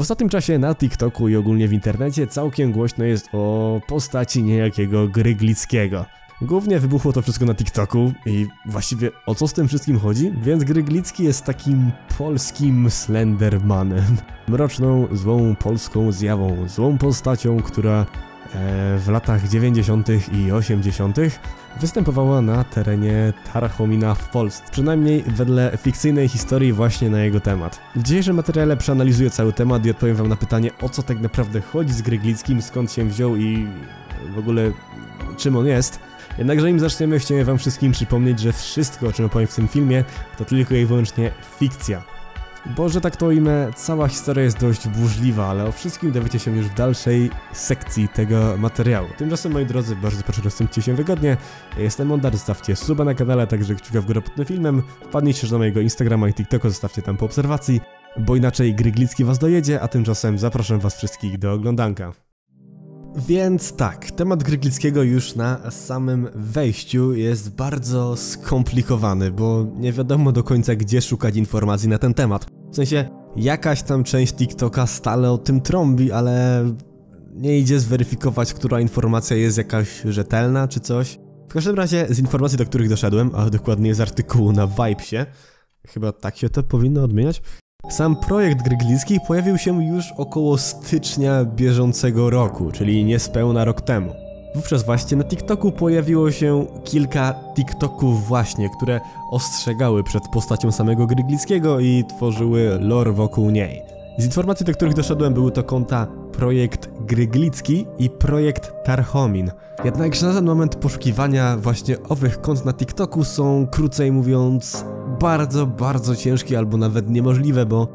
W ostatnim czasie na TikToku i ogólnie w internecie całkiem głośno jest o postaci niejakiego Gryglickiego. Głównie wybuchło to wszystko na TikToku i właściwie o co z tym wszystkim chodzi? Więc Gryglicki jest takim polskim Slendermanem. Mroczną, złą polską zjawą, złą postacią, która w latach 90. i 80. występowała na terenie Tarchomina w Polsce. Przynajmniej wedle fikcyjnej historii właśnie na jego temat. W dzisiejszym materiale przeanalizuję cały temat i odpowiem wam na pytanie o co tak naprawdę chodzi z Gryglickim, skąd się wziął i w ogóle czym on jest. Jednakże zanim zaczniemy, chciałem wam wszystkim przypomnieć, że wszystko, o czym opowiem w tym filmie, to tylko i wyłącznie fikcja. Bo, że tak to ujmę, cała historia jest dość burzliwa, ale o wszystkim dowiecie się już w dalszej sekcji tego materiału. Tymczasem, moi drodzy, bardzo proszę rozstępcie się wygodnie. Jestem Mondar, zostawcie suba na kanale, także kciuka w górę pod tym filmem. Wpadnijcie też na mojego Instagrama i TikToka, zostawcie tam po obserwacji, bo inaczej Gryglicki was dojedzie, a tymczasem zapraszam was wszystkich do oglądanka. Więc tak, temat Gryglickiego już na samym wejściu jest bardzo skomplikowany, bo nie wiadomo do końca gdzie szukać informacji na ten temat. W sensie, jakaś tam część TikToka stale o tym trąbi, ale nie idzie zweryfikować, która informacja jest jakaś rzetelna czy coś. W każdym razie z informacji, do których doszedłem, a dokładnie z artykułu na Vibesie, chyba tak się to powinno odmieniać, sam projekt Gryglicki pojawił się już około stycznia bieżącego roku, czyli niespełna rok temu. Wówczas właśnie na TikToku pojawiło się kilka TikToków właśnie, które ostrzegały przed postacią samego Gryglickiego i tworzyły lore wokół niej. Z informacji, do których doszedłem, były to konta Projekt Gryglicki i Projekt Tarchomin. Jednakże na ten moment poszukiwania właśnie owych kont na TikToku są, krócej mówiąc, bardzo, bardzo ciężkie albo nawet niemożliwe, bo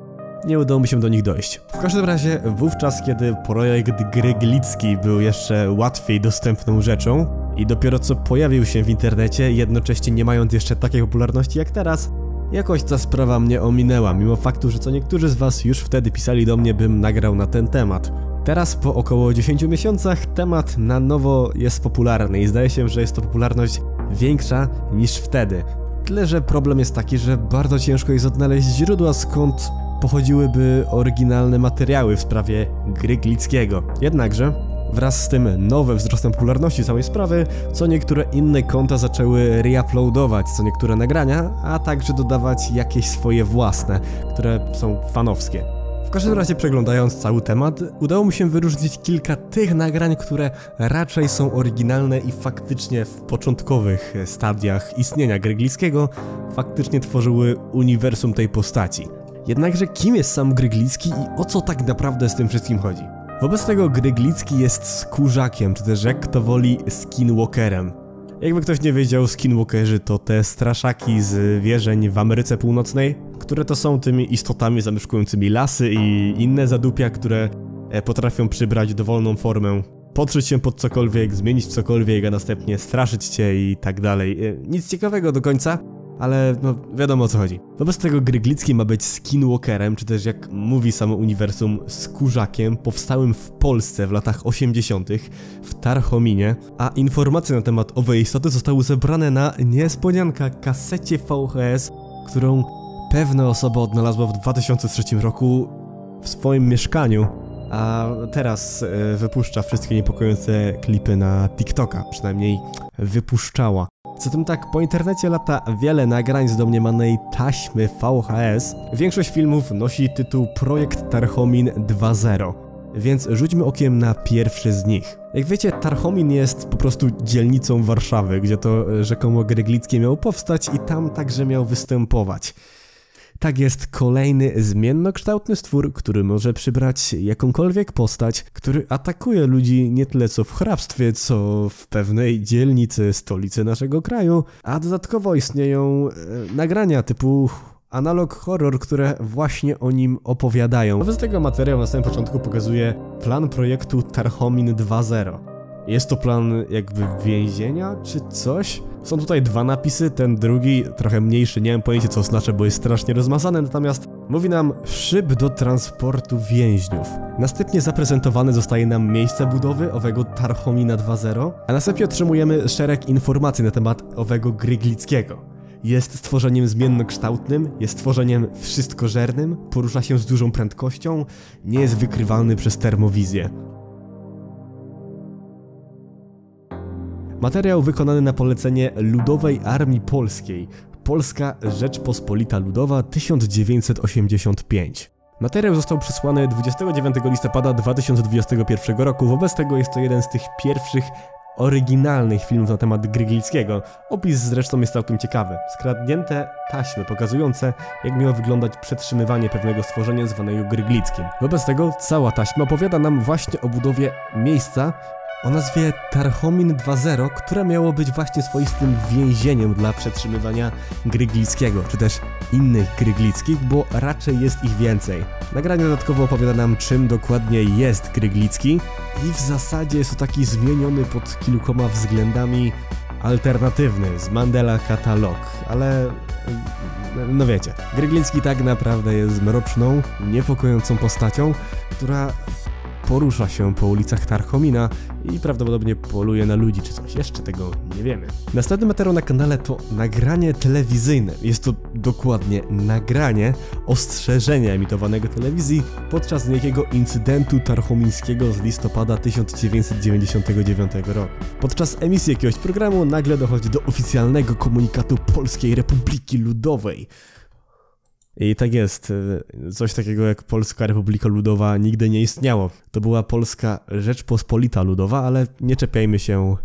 nie udało mi się do nich dojść. W każdym razie wówczas, kiedy projekt Gryglicki był jeszcze łatwiej dostępną rzeczą i dopiero co pojawił się w internecie, jednocześnie nie mając jeszcze takiej popularności jak teraz, jakoś ta sprawa mnie ominęła, mimo faktu, że co niektórzy z was już wtedy pisali do mnie, bym nagrał na ten temat. Teraz po około 10 miesiącach temat na nowo jest popularny i zdaje się, że jest to popularność większa niż wtedy. Tyle, że problem jest taki, że bardzo ciężko jest odnaleźć źródła skąd pochodziłyby oryginalne materiały w sprawie Gryglickiego. Jednakże Wraz z tym nowym wzrostem popularności całej sprawy, co niektóre inne konta zaczęły reuploadować co niektóre nagrania, a także dodawać jakieś swoje własne, które są fanowskie. Każdym razie przeglądając cały temat, udało mi się wyróżnić kilka tych nagrań, które raczej są oryginalne i faktycznie w początkowych stadiach istnienia Gryglickiego faktycznie tworzyły uniwersum tej postaci. Jednakże kim jest sam Gryglicki i o co tak naprawdę z tym wszystkim chodzi? Wobec tego Gryglicki jest skórzakiem, czy też jak kto woli skinwalkerem. Jakby ktoś nie wiedział, skinwalkerzy to te straszaki z wierzeń w Ameryce Północnej, które to są tymi istotami zamieszkującymi lasy i inne zadupia, które e, potrafią przybrać dowolną formę, podszyć się pod cokolwiek, zmienić cokolwiek, a następnie straszyć cię i tak dalej. E, nic ciekawego do końca, ale no wiadomo o co chodzi. Wobec tego Gryglicki ma być skinwalkerem, czy też jak mówi samo uniwersum, skórzakiem powstałym w Polsce w latach 80. w Tarchominie, a informacje na temat owej istoty zostały zebrane na niespodzianka kasecie VHS, którą pewna osoba odnalazła w 2003 roku w swoim mieszkaniu, a teraz e, wypuszcza wszystkie niepokojące klipy na TikToka, przynajmniej wypuszczała. Zatem tak, po internecie lata wiele nagrań z domniemanej taśmy VHS. Większość filmów nosi tytuł Projekt Tarchomin 2.0 więc rzućmy okiem na pierwszy z nich. Jak wiecie, Tarchomin jest po prostu dzielnicą Warszawy, gdzie to rzekomo Gryglickie miał powstać i tam także miał występować. Tak jest kolejny zmiennokształtny stwór, który może przybrać jakąkolwiek postać, który atakuje ludzi nie tyle co w hrabstwie, co w pewnej dzielnicy stolicy naszego kraju, a dodatkowo istnieją e, nagrania typu analog horror, które właśnie o nim opowiadają. Wobec tego materiał na samym początku pokazuje plan projektu Tarchomin 2.0. Jest to plan jakby więzienia czy coś? Są tutaj dwa napisy, ten drugi trochę mniejszy, nie wiem pojęcia co oznacza, bo jest strasznie rozmazany, natomiast mówi nam szyb do transportu więźniów. Następnie zaprezentowane zostaje nam miejsce budowy owego Tarchomina 2.0, a następnie otrzymujemy szereg informacji na temat owego Gryglickiego. Jest stworzeniem zmiennokształtnym, jest stworzeniem wszystkożernym, porusza się z dużą prędkością, nie jest wykrywalny przez termowizję. Materiał wykonany na polecenie Ludowej Armii Polskiej, Polska Rzeczpospolita Ludowa 1985. Materiał został przesłany 29 listopada 2021 roku, wobec tego jest to jeden z tych pierwszych oryginalnych filmów na temat Gryglickiego. Opis zresztą jest całkiem ciekawy. Skradnięte taśmy pokazujące, jak miało wyglądać przetrzymywanie pewnego stworzenia zwanego Gryglickim. Wobec tego cała taśma opowiada nam właśnie o budowie miejsca, o nazwie Tarchomin 2.0, które miało być właśnie swoistym więzieniem dla przetrzymywania Gryglickiego, czy też innych Gryglickich, bo raczej jest ich więcej. Nagranie dodatkowo opowiada nam, czym dokładnie jest Gryglicki i w zasadzie jest to taki zmieniony pod kilkoma względami alternatywny z Mandela Katalog, ale no wiecie, Gryglicki tak naprawdę jest mroczną, niepokojącą postacią, która porusza się po ulicach Tarchomina i prawdopodobnie poluje na ludzi czy coś. Jeszcze tego nie wiemy. Następny materiał na kanale to nagranie telewizyjne. Jest to dokładnie nagranie ostrzeżenia emitowanego telewizji podczas niejakiego incydentu tarchomińskiego z listopada 1999 roku. Podczas emisji jakiegoś programu nagle dochodzi do oficjalnego komunikatu Polskiej Republiki Ludowej. I tak jest. E, coś takiego jak Polska Republika Ludowa nigdy nie istniało. To była Polska Rzeczpospolita Ludowa, ale nie czepiajmy się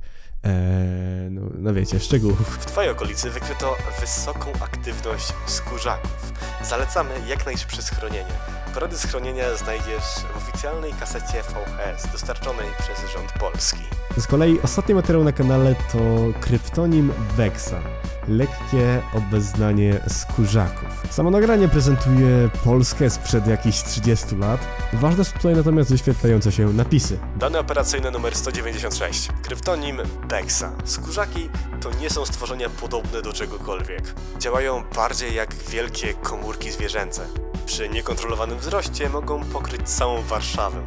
Eee, no, no wiecie, szczegółów. W Twojej okolicy wykryto wysoką aktywność skórzaków. Zalecamy jak najszybsze schronienie. Porady schronienia znajdziesz w oficjalnej kasecie VHS dostarczonej przez rząd polski. Z kolei ostatni materiał na kanale to kryptonim Vexa. Lekkie obeznanie skórzaków. Samo nagranie prezentuje Polskę sprzed jakichś 30 lat. Ważne są tutaj natomiast wyświetlające się napisy. Dane operacyjne numer 196. Kryptonim Vexa. Skórzaki to nie są stworzenia podobne do czegokolwiek. Działają bardziej jak wielkie komórki zwierzęce. Przy niekontrolowanym wzroście mogą pokryć całą Warszawę.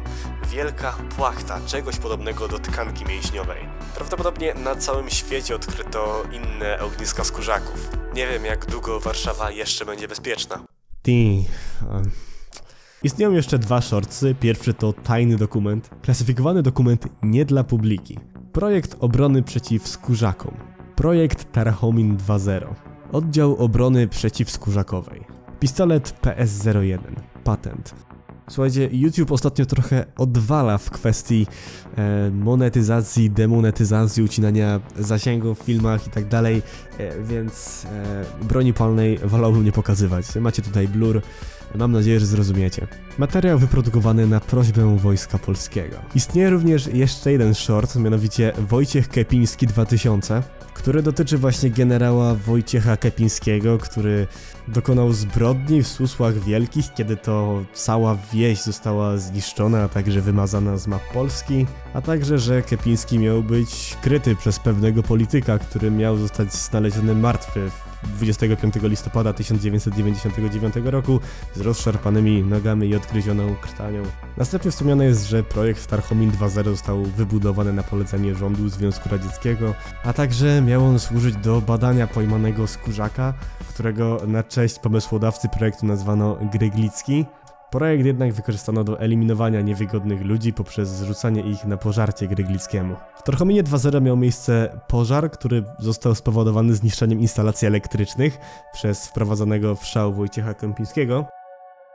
Wielka płachta, czegoś podobnego do tkanki mięśniowej. Prawdopodobnie na całym świecie odkryto inne ogniska skórzaków. Nie wiem jak długo Warszawa jeszcze będzie bezpieczna. Ty. Istnieją jeszcze dwa shortsy. Pierwszy to tajny dokument, klasyfikowany dokument nie dla publiki. Projekt obrony przeciw skórzakom. Projekt Tarahomin 2.0. Oddział obrony przeciwskórzakowej. Pistolet PS01. Patent. Słuchajcie, YouTube ostatnio trochę odwala w kwestii e, monetyzacji, demonetyzacji, ucinania zasięgów w filmach i tak dalej, e, więc e, broni palnej wolałbym nie pokazywać. Macie tutaj blur, mam nadzieję, że zrozumiecie. Materiał wyprodukowany na prośbę Wojska Polskiego. Istnieje również jeszcze jeden short, mianowicie Wojciech Kepiński 2000, który dotyczy właśnie generała Wojciecha Kepińskiego, który dokonał zbrodni w Susłach Wielkich, kiedy to cała wieś została zniszczona, a także wymazana z map Polski, a także, że Kepiński miał być kryty przez pewnego polityka, który miał zostać znaleziony martwy 25 listopada 1999 roku z rozszarpanymi nogami i odgryzioną krtanią. Następnie wspomniane jest, że projekt Tarchomin 2.0 został wybudowany na polecenie rządu Związku Radzieckiego, a także miał on służyć do badania pojmanego skórzaka, którego na cześć pomysłodawcy projektu nazwano Gryglicki, Projekt jednak wykorzystano do eliminowania niewygodnych ludzi poprzez zrzucanie ich na pożarcie Gryglickiemu. W Torchominie 2.0 miał miejsce pożar, który został spowodowany zniszczeniem instalacji elektrycznych przez wprowadzonego w szał Wojciecha Kępińskiego,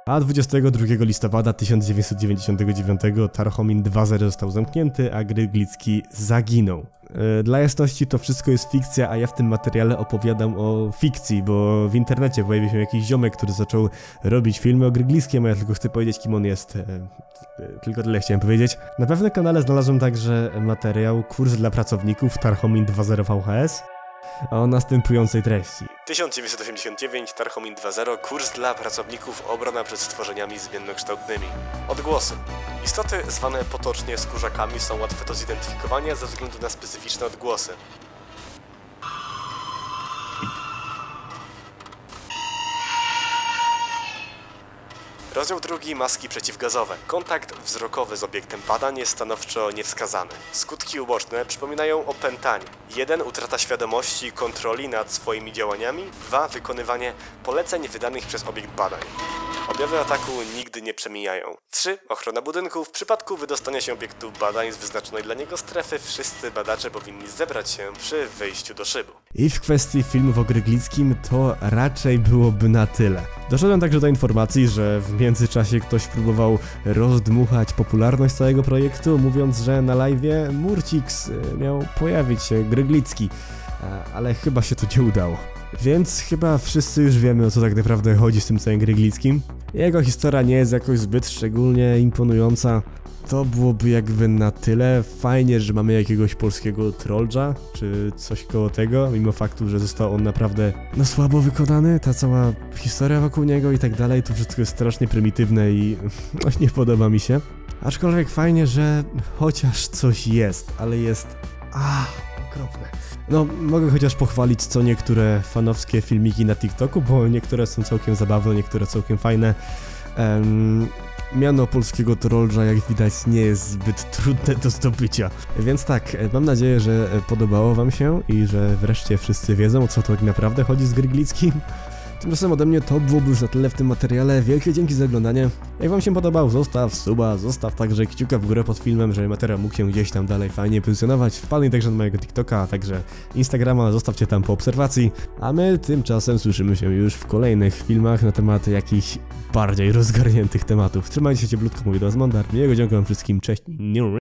a 22 listopada 1999 Tarchomin 2.0 został zamknięty, a Gryglicki zaginął. E, dla jasności to wszystko jest fikcja, a ja w tym materiale opowiadam o fikcji, bo w internecie pojawił się jakiś ziomek, który zaczął robić filmy o Gryglickim, a ja tylko chcę powiedzieć kim on jest. E, e, tylko tyle chciałem powiedzieć. Na pewnym kanale znalazłem także materiał Kurs dla pracowników Tarchomin 2.0 VHS, o następującej treści. 1989 Tarchomin 2.0 Kurs dla pracowników obrona przed stworzeniami zmiennokształtnymi. Odgłosy. Istoty zwane potocznie skórzakami są łatwe do zidentyfikowania ze względu na specyficzne odgłosy. Rozdział drugi maski przeciwgazowe. Kontakt wzrokowy z obiektem badań jest stanowczo niewskazany. Skutki uboczne przypominają opętanie. 1. Utrata świadomości i kontroli nad swoimi działaniami. 2. Wykonywanie poleceń wydanych przez obiekt badań. Objawy ataku nigdy nie przemijają. 3. Ochrona budynku. W przypadku wydostania się obiektu badań z wyznaczonej dla niego strefy, wszyscy badacze powinni zebrać się przy wyjściu do szybu. I w kwestii filmów o Gryglickim to raczej byłoby na tyle. Doszedłem także do informacji, że w międzyczasie ktoś próbował rozdmuchać popularność całego projektu, mówiąc, że na live'ie Murcix y, miał pojawić się Gryglicki, ale chyba się to nie udało. Więc chyba wszyscy już wiemy o co tak naprawdę chodzi z tym całym Gryglickim. Jego historia nie jest jakoś zbyt szczególnie imponująca. To byłoby jakby na tyle fajnie, że mamy jakiegoś polskiego trollja, czy coś koło tego, mimo faktu, że został on naprawdę no słabo wykonany, ta cała historia wokół niego i tak dalej, to wszystko jest strasznie prymitywne i no, nie podoba mi się. Aczkolwiek fajnie, że chociaż coś jest, ale jest... Ah, okropne. No, mogę chociaż pochwalić co niektóre fanowskie filmiki na TikToku, bo niektóre są całkiem zabawne, niektóre całkiem fajne. Em, miano polskiego trollża, jak widać, nie jest zbyt trudne do zdobycia. Więc tak, e, mam nadzieję, że e, podobało wam się i że wreszcie wszyscy wiedzą, o co to tak naprawdę chodzi z Gryglickim. Tymczasem ode mnie to byłoby już na tyle w tym materiale. Wielkie dzięki za oglądanie. Jak wam się podobał, zostaw suba, zostaw także kciuka w górę pod filmem, żeby materiał mógł się gdzieś tam dalej fajnie pozycjonować. Wpadnij także na mojego TikToka, także Instagrama, zostawcie tam po obserwacji. A my tymczasem słyszymy się już w kolejnych filmach na temat jakichś bardziej rozgarniętych tematów. Trzymajcie się cieplutko, mówię do Mondar. Miłego dziękuję wszystkim, cześć.